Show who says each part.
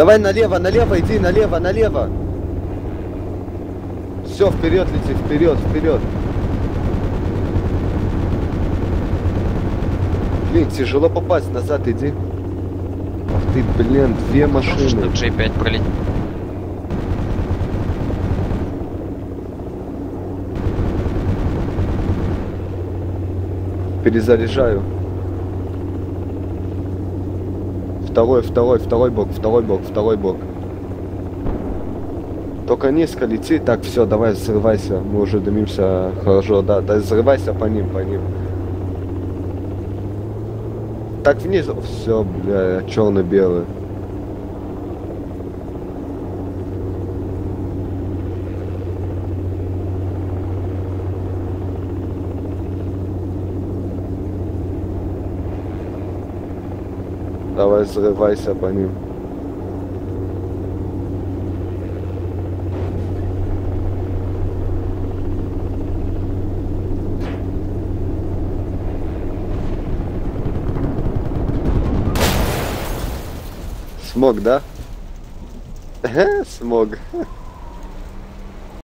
Speaker 1: Давай налево, налево, иди, налево, налево. Все, вперед лети, вперед, вперед. Блин, тяжело попасть, назад иди. Ах ты, блин, две машины.
Speaker 2: тут G5 пролететь.
Speaker 1: Перезаряжаю. Второй, второй, второй бок, второй бок, второй бок. Только низко лети. Так, все, давай взрывайся. Мы уже дымимся хорошо, да. Да, взрывайся по ним, по ним. Так, внизу. Все, бля, черно-белый. Давай взрывайся по ним. Смог, да? Смог.